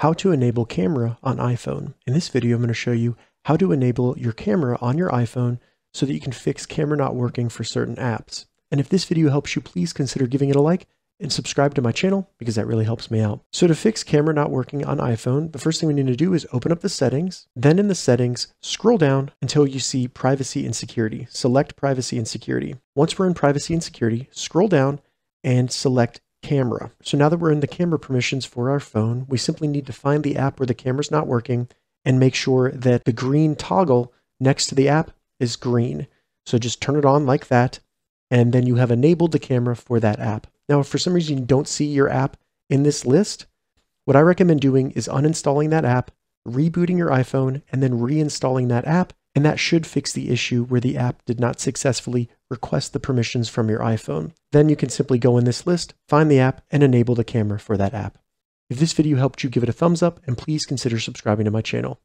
how to enable camera on iPhone. In this video, I'm going to show you how to enable your camera on your iPhone so that you can fix camera not working for certain apps. And if this video helps you, please consider giving it a like and subscribe to my channel because that really helps me out. So to fix camera not working on iPhone, the first thing we need to do is open up the settings. Then in the settings, scroll down until you see privacy and security. Select privacy and security. Once we're in privacy and security, scroll down and select camera. So now that we're in the camera permissions for our phone, we simply need to find the app where the camera's not working and make sure that the green toggle next to the app is green. So just turn it on like that, and then you have enabled the camera for that app. Now, if for some reason you don't see your app in this list, what I recommend doing is uninstalling that app, rebooting your iPhone, and then reinstalling that app and that should fix the issue where the app did not successfully request the permissions from your iPhone. Then you can simply go in this list, find the app, and enable the camera for that app. If this video helped you, give it a thumbs up, and please consider subscribing to my channel.